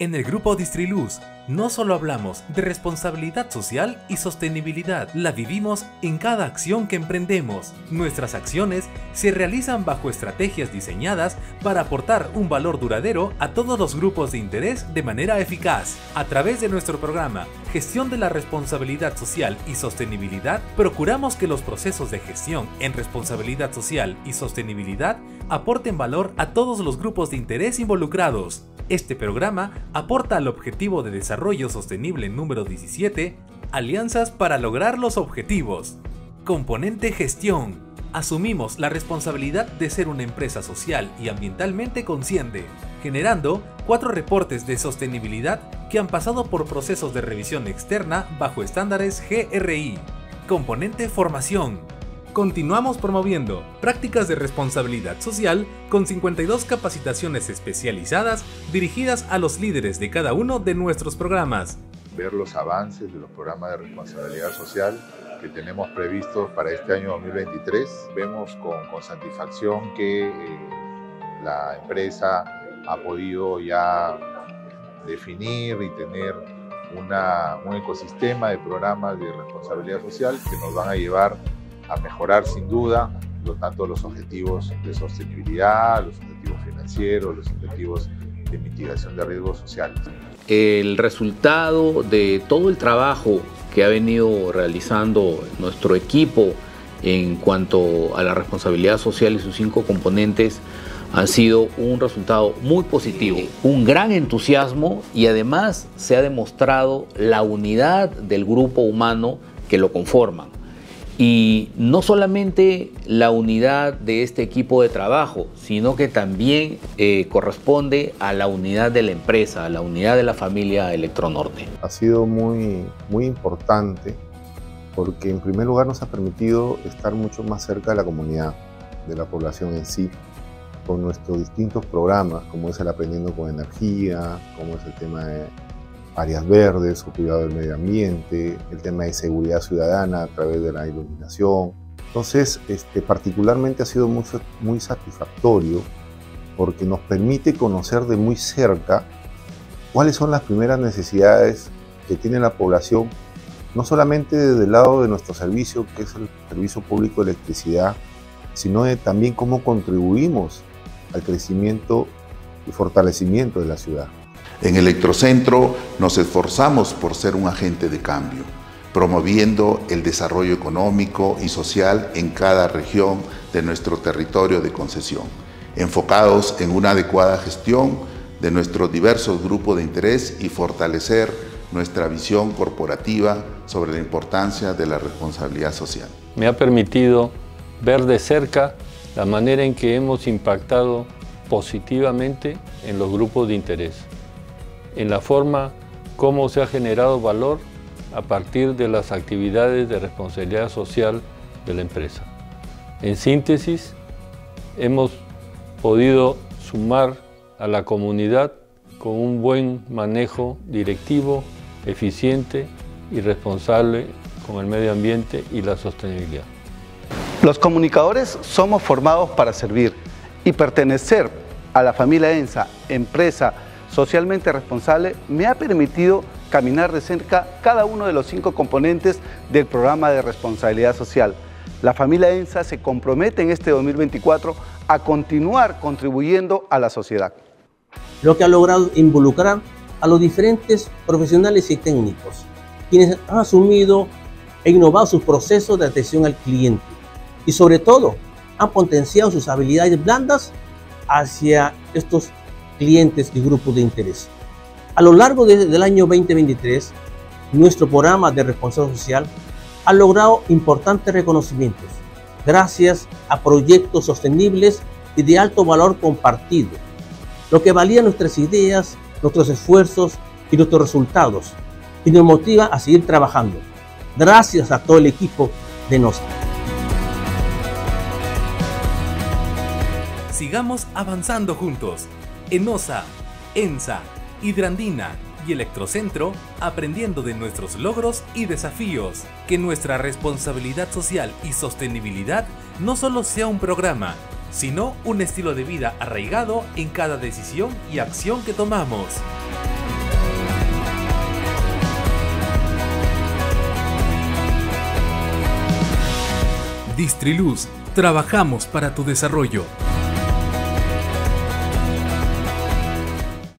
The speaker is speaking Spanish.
En el grupo Distriluz no solo hablamos de responsabilidad social y sostenibilidad, la vivimos en cada acción que emprendemos. Nuestras acciones se realizan bajo estrategias diseñadas para aportar un valor duradero a todos los grupos de interés de manera eficaz. A través de nuestro programa Gestión de la Responsabilidad Social y Sostenibilidad, procuramos que los procesos de gestión en responsabilidad social y sostenibilidad aporten valor a todos los grupos de interés involucrados. Este programa aporta al Objetivo de Desarrollo Sostenible número 17, Alianzas para lograr los objetivos. Componente Gestión. Asumimos la responsabilidad de ser una empresa social y ambientalmente consciente, generando cuatro reportes de sostenibilidad que han pasado por procesos de revisión externa bajo estándares GRI. Componente Formación continuamos promoviendo prácticas de responsabilidad social con 52 capacitaciones especializadas dirigidas a los líderes de cada uno de nuestros programas. Ver los avances de los programas de responsabilidad social que tenemos previstos para este año 2023. Vemos con, satisfacción que eh, la empresa ha podido ya definir y tener un ecosistema de programas de responsabilidad social que nos van a llevar a mejorar sin duda, lo tanto los objetivos de sostenibilidad, los objetivos financieros, los objetivos de mitigación de riesgos sociales. El resultado de todo el trabajo que ha venido realizando nuestro equipo en cuanto a la responsabilidad social y sus cinco componentes ha sido un resultado muy positivo, un gran entusiasmo y además se ha demostrado la unidad del grupo humano que lo conforman. Y no solamente la unidad de este equipo de trabajo, sino que también eh, corresponde a la unidad de la empresa, a la unidad de la familia Electronorte. Ha sido muy, muy importante porque en primer lugar nos ha permitido estar mucho más cerca de la comunidad, de la población en sí, con nuestros distintos programas, como es el Aprendiendo con Energía, como es el tema de áreas verdes o cuidado del medio ambiente, el tema de seguridad ciudadana a través de la iluminación. Entonces, este, particularmente ha sido muy, satisfactorio porque nos permite conocer de muy cerca cuáles son las primeras necesidades que tiene la población, no solamente desde el lado de nuestro servicio, que es el Servicio Público de Electricidad, sino también cómo contribuimos al crecimiento y fortalecimiento de la ciudad. En Electrocentro nos esforzamos por ser un agente de cambio, promoviendo el desarrollo económico y social en cada región de nuestro territorio de concesión, enfocados en una adecuada gestión de nuestros diversos grupos de interés y fortalecer nuestra visión corporativa sobre la importancia de la responsabilidad social. Me ha permitido ver de cerca la manera en que hemos impactado positivamente en los grupos de interés en la forma como se ha generado valor a partir de las actividades de responsabilidad social de la empresa. En síntesis, hemos podido sumar a la comunidad con un buen manejo directivo, eficiente y responsable con el medio ambiente y la sostenibilidad. Los comunicadores somos formados para servir y pertenecer a la familia ENSA, empresa socialmente responsable me ha permitido caminar de cerca cada uno de los cinco componentes del programa de responsabilidad social. La familia ENSA se compromete en este 2024 a continuar contribuyendo a la sociedad. Lo que ha logrado involucrar a los diferentes profesionales y técnicos, quienes han asumido e innovado sus procesos de atención al cliente y sobre todo han potenciado sus habilidades blandas hacia estos clientes y grupos de interés. A lo largo del año 2023, nuestro programa de responsabilidad social ha logrado importantes reconocimientos gracias a proyectos sostenibles y de alto valor compartido, lo que valía nuestras ideas, nuestros esfuerzos y nuestros resultados y nos motiva a seguir trabajando. Gracias a todo el equipo de NOSA. Sigamos avanzando juntos ENOSA, ENSA, Hidrandina y Electrocentro, aprendiendo de nuestros logros y desafíos. Que nuestra responsabilidad social y sostenibilidad no solo sea un programa, sino un estilo de vida arraigado en cada decisión y acción que tomamos. Distriluz, trabajamos para tu desarrollo.